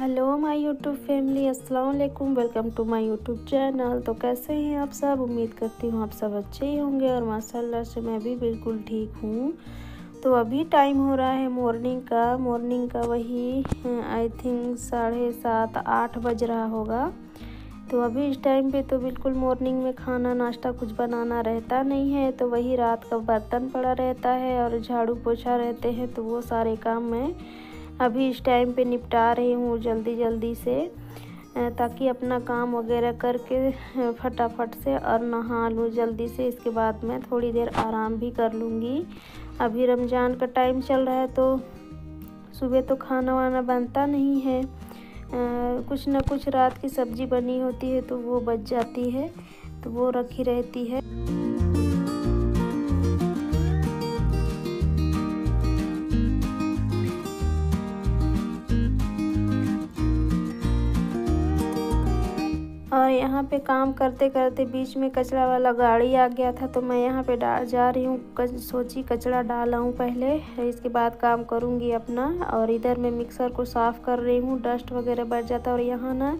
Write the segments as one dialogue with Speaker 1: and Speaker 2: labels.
Speaker 1: Hello my YouTube family, अस्सलाम वालेकुम, welcome to my YouTube channel. तो कैसे हैं आप सब? उम्मीद करती हूँ आप सब अच्छे ही होंगे और माशाल्लाह से मैं भी बिल्कुल ठीक हूँ। तो अभी टाइम हो रहा है मॉर्निंग का। मॉर्निंग का वही आई थिंक साढ़े सात, आठ बज रहा होगा। तो अभी इस टाइम पे तो बिल्कुल मॉर्निंग में खाना, नाश्ता कुछ बनाना रहता नहीं है। तो वही रात का बर्तन पड़ा रहता है और झाड़ू पोछा रहते हैं तो वो सारे काम मैं अभी इस टाइम पे निपटा रही हूँ जल्दी जल्दी से ताकि अपना काम वगैरह करके फटाफट से और नहा लूँ जल्दी से। इसके बाद मैं थोड़ी देर आराम भी कर लूँगी। अभी रमज़ान का टाइम चल रहा है तो सुबह तो खाना वाना बनता नहीं है। आ, कुछ ना कुछ रात की सब्ज़ी बनी होती है तो वो बच जाती है तो वो रखी रहती है। यहाँ पे काम करते करते बीच में कचरा वाला गाड़ी आ गया था तो मैं यहाँ पे जा रही हूँ सोची कचरा डाला हूँ पहले, इसके बाद काम करूँगी अपना, और इधर मैं मिक्सर को साफ़ कर रही हूँ, डस्ट वगैरह बढ़ जाता है, और यहाँ ना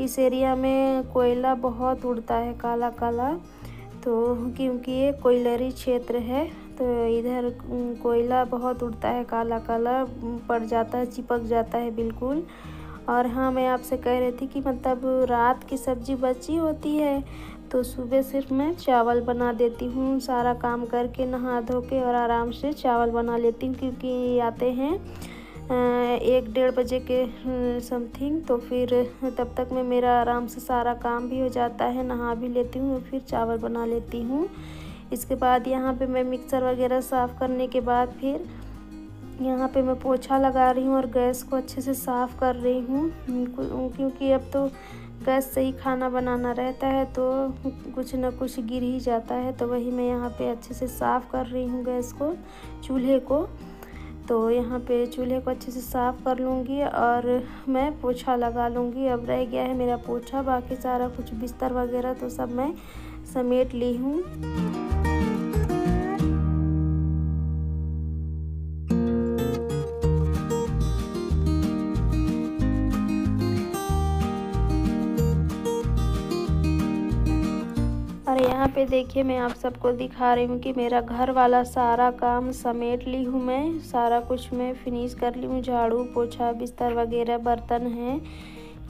Speaker 1: इस एरिया में कोयला बहुत उड़ता है काला काला तो क्योंकि ये कोयलरी क्षेत्र है तो इधर कोयला बहुत उड़ता है, काला काला, पड़ जाता है, चिपक जाता है बिल्कुल और हाँ मैं आपसे कह रही थी कि मतलब रात की सब्ज़ी बची होती है तो सुबह सिर्फ़ मैं चावल बना देती हूँ, सारा काम करके नहा धो के और आराम से चावल बना लेती हूँ, क्योंकि आते हैं एक डेढ़ बजे के समथिंग तो फिर तब तक मैं मेरा आराम से सारा काम भी हो जाता है, नहा भी लेती हूँ फिर चावल बना लेती हूँ। इसके बाद यहाँ पे मैं मिक्सर वगैरह साफ़ करने के बाद फिर यहाँ पे मैं पोछा लगा रही हूँ और गैस को अच्छे से साफ़ कर रही हूँ। क्योंकि अब तो गैस से ही खाना बनाना रहता है तो कुछ ना कुछ गिर ही जाता है तो वही मैं यहाँ पे अच्छे से साफ़ कर रही हूँ गैस को, चूल्हे को। तो यहाँ पे चूल्हे को अच्छे से साफ़ कर लूँगी और मैं पोछा लगा लूँगी। अब रह गया है मेरा पोछा, बाकी सारा कुछ बिस्तर वगैरह तो सब मैं समेट ली हूँ। और यहाँ पे देखिए मैं आप सबको दिखा रही हूँ कि मेरा घर वाला सारा काम समेट ली हूँ मैं। सारा कुछ मैं फिनिश कर ली हूँ। झाड़ू, पोछा, बिस्तर वगैरह, बर्तन हैं।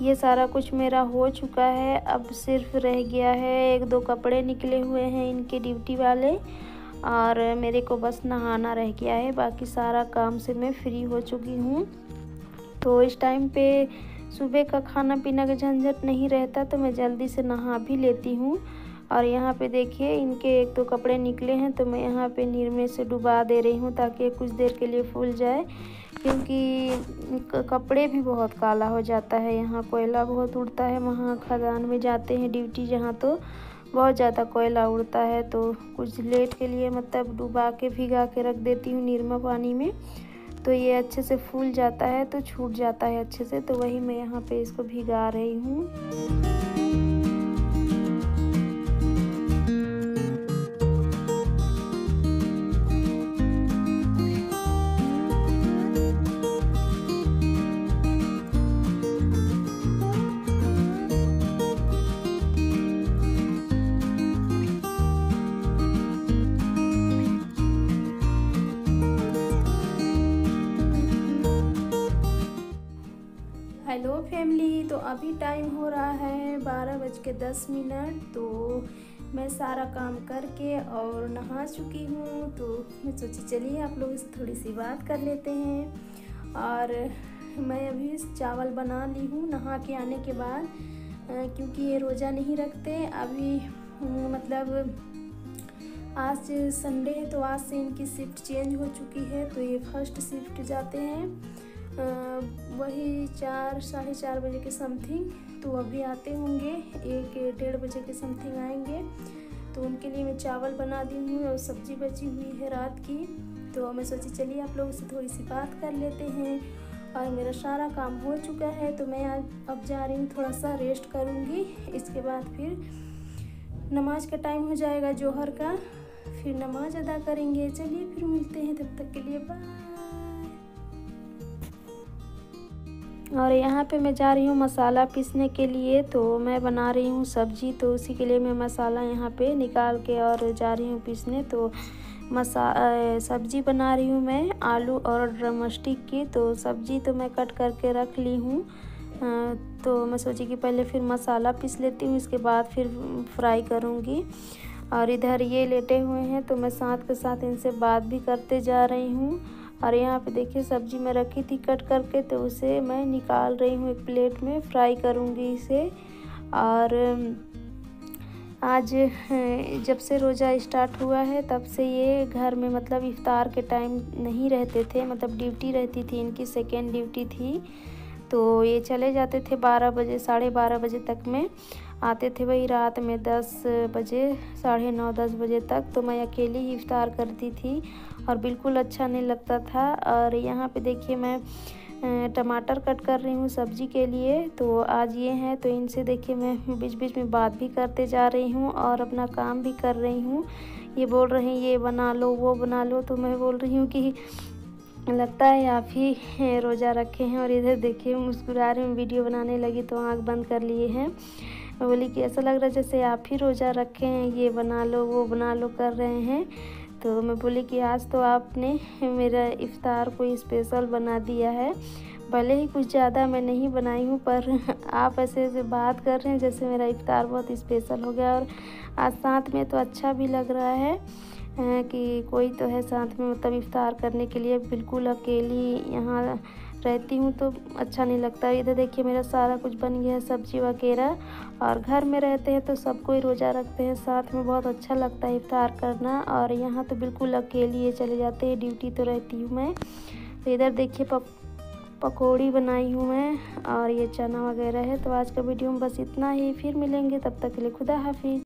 Speaker 1: ये सारा कुछ मेरा हो चुका है। अब सिर्फ़ रह गया है एक दो कपड़े निकले हुए हैं इनके ड्यूटी वाले और मेरे को बस नहाना रह गया है। बाकी सारा काम से मैं फ्री हो चुकी हूँ। तो इस टाइम पे सुबह का खाना पीना का झंझट नहीं रहता तो मैं जल्दी से नहा भी लेती हूँ। और यहाँ पे देखिए, इनके एक तो कपड़े निकले हैं तो मैं यहाँ पे निरमे से डुबा दे रही हूँ ताकि कुछ देर के लिए फूल जाए, क्योंकि कपड़े भी बहुत काला हो जाता है। यहाँ कोयला बहुत उड़ता है, वहाँ खदान में जाते हैं ड्यूटी जहाँ तो बहुत ज़्यादा कोयला उड़ता है तो कुछ लेट के लिए मतलब डुबा के भिगा के रख देती हूँ निरमा पानी में तो ये अच्छे से फूल जाता है तो छूट जाता है अच्छे से तो वही मैं यहाँ पे इसको भिगा रही हूँ। हेलो फैमिली तो अभी टाइम हो रहा है बारह बज के दस मिनट तो मैं सारा काम करके और नहा चुकी हूँ तो मैं सोची चलिए आप लोगों से थोड़ी सी बात कर लेते हैं। और मैं अभी चावल बना ली हूँ नहा के आने के बाद क्योंकि ये रोज़ा नहीं रखते, अभी मतलब आज संडे है तो आज से इनकी शिफ्ट चेंज हो चुकी है तो ये फ़र्स्ट शिफ्ट जाते हैं। वही चार, साढ़े चार बजे के समथिंग तो अभी आते होंगे, एक डेढ़ बजे के समथिंग आएँगे। तो उनके लिए मैं चावल बना दी हूँ और सब्ज़ी बची हुई है रात की। तो मैं सोची, चलिए आप लोगों से थोड़ी सी बात कर लेते हैं। और मेरा सारा काम हो चुका है तो मैं आज अब जा रही हूँ, थोड़ा सा रेस्ट करूँगी। इसके बाद फिर नमाज़ का टाइम हो जाएगा, जोहर का। फिर नमाज़ अदा करेंगे। चलिए फिर मिलते हैं। तब तक के लिए बाय और यहाँ पे मैं जा रही हूँ मसाला पीसने के लिए। तो मैं बना रही हूँ सब्ज़ी। तो उसी के लिए मैं मसाला यहाँ पे निकाल के और जा रही हूँ पीसने। तो मसा सब्ज़ी बना रही हूँ मैं आलू और ड्रमस्टिक की। तो सब्ज़ी तो मैं कट करके रख ली हूँ। तो मैं सोची कि पहले फिर मसाला पीस लेती हूँ। इसके बाद फिर फ्राई करूँगी। और इधर ये लेटे हुए हैं तो मैं साथ के साथ इनसे बात भी करते जा रही हूँ। और यहाँ पे देखिए, सब्ज़ी मैं रखी थी कट करके तो उसे मैं निकाल रही हूँ एक प्लेट में, फ्राई करूँगी इसे। और आज जब से रोज़ा स्टार्ट हुआ है, तब से ये घर में मतलब इफ़ार के टाइम नहीं रहते थे मतलब ड्यूटी रहती थी, इनकी सेकेंड ड्यूटी थी। तो ये चले जाते थे बारह बजे, साढ़े बारह बजे तक में। आते थे वही रात में दस बजे, साढ़े नौ, दस बजे तक। तो मैं अकेली ही इफ्तार करती थी और बिल्कुल अच्छा नहीं लगता था। और यहाँ पे देखिए मैं टमाटर कट कर रही हूँ सब्ज़ी के लिए। तो आज ये हैं तो इनसे देखिए मैं बीच बीच में बात भी करते जा रही हूँ और अपना काम भी कर रही हूँ। ये बोल रहे हैं, ये बना लो, वो बना लो। तो मैं बोल रही हूँ कि, लगता है आप ही रोज़ा रखे हैं। और इधर देखिए मुस्कुरा रहे हैं, वीडियो बनाने लगी तो आँख बंद कर लिए हैं। मैं बोली कि ऐसा लग रहा है जैसे आप ही रोज़ा रखे हैं, ये बना लो, वो बना लो कर रहे हैं। तो मैं बोली कि आज तो आपने मेरा इफ़ार कोई स्पेशल बना दिया है। भले ही कुछ ज़्यादा मैं नहीं बनाई हूँ, पर आप ऐसे ऐसे बात कर रहे हैं जैसे मेरा इफ़ार बहुत स्पेशल हो गया। और आज साथ में तो अच्छा भी लग रहा है कि कोई तो है साथ में मतलब इफ़ार करने के लिए। बिल्कुल अकेली यहाँ रहती हूँ तो अच्छा नहीं लगता। इधर देखिए मेरा सारा कुछ बन गया है, सब्ज़ी वगैरह। और घर में रहते हैं तो सब कोई रोज़ा रखते हैं। साथ में बहुत अच्छा लगता है इफ्तार करना। और यहाँ तो बिल्कुल अकेली चले जाते हैं, ड्यूटी तो रहती हूँ मैं। तो इधर देखिए पक, पकौड़ी बनाई हूँ मैं और ये चना वगैरह है। तो आज का वीडियो में बस इतना ही। फिर मिलेंगे, तब तक के लिए खुदा हाफिज़।